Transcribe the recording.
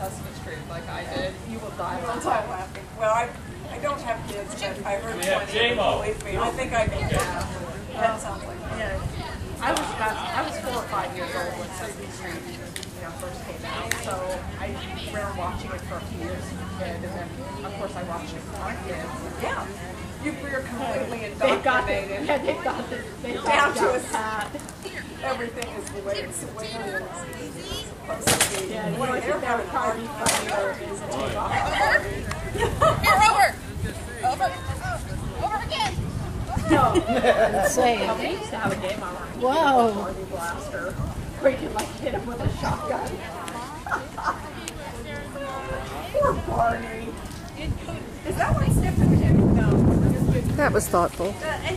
Sesame Street like I did, you will die I'm laughing. laughing. Well, I, I don't have kids, but I heard We have 20, J-Mo. believe me, I think I can Yeah. That sounds like fun. Yeah. I was about, I was four or five years old when Sesame Street, you know, first came out. So I remember watching it for a few years as a kid, and then of course I watched it with my kids. Yeah. You were completely indoctrinated. They got it. Yeah, they got it. They Down got to a it. Everything is the way it's the way it is. You. Here, over. Over. Over again. No. Insane. Used to have a game on our Wow. Party Blaster. Where you could like hit him with a shotgun. Poor Barney. Is that too? No. That was thoughtful. Say